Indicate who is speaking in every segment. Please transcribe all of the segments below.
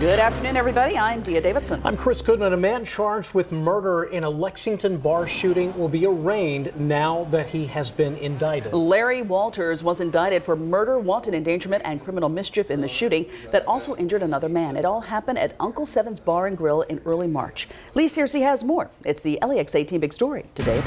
Speaker 1: Good afternoon, everybody. I'm Dia Davidson.
Speaker 2: I'm Chris Goodman. A man charged with murder in a Lexington bar shooting will be arraigned now that he has been indicted.
Speaker 1: Larry Walters was indicted for murder, wanton endangerment, and criminal mischief in the shooting that also injured another man. It all happened at Uncle Seven's Bar and Grill in early March. Lee Searcy has more. It's the LEX 18 Big Story today.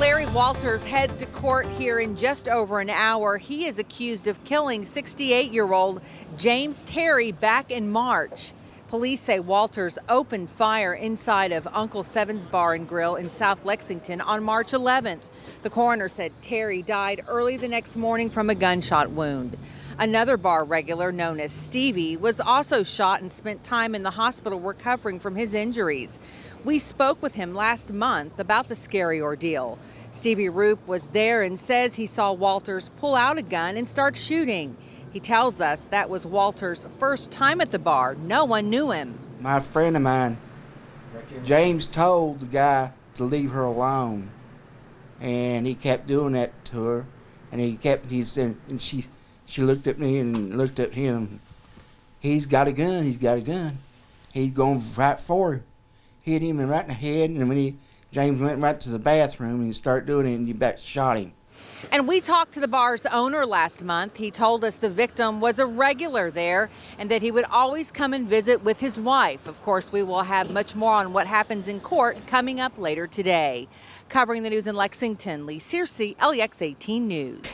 Speaker 3: Larry Walters heads to court here in just over an hour. He is accused of killing 68 year old James Terry back in March. Police say Walters opened fire inside of Uncle Seven's Bar and Grill in South Lexington on March 11th. The coroner said Terry died early the next morning from a gunshot wound. Another bar regular known as Stevie was also shot and spent time in the hospital recovering from his injuries. We spoke with him last month about the scary ordeal. Stevie Roop was there and says he saw Walters pull out a gun and start shooting. He tells us that was Walters' first time at the bar. No one knew him.
Speaker 4: My friend of mine, James, told the guy to leave her alone, and he kept doing that to her. And he kept he said, and she she looked at me and looked at him. He's got a gun. He's got a gun. He's going right for him. Hit him right in the head, and when he James went right to the bathroom and started doing it, and you back shot him.
Speaker 3: And we talked to the bar's owner last month. He told us the victim was a regular there and that he would always come and visit with his wife. Of course, we will have much more on what happens in court coming up later today. Covering the news in Lexington, Lee Searcy, LEX 18 News.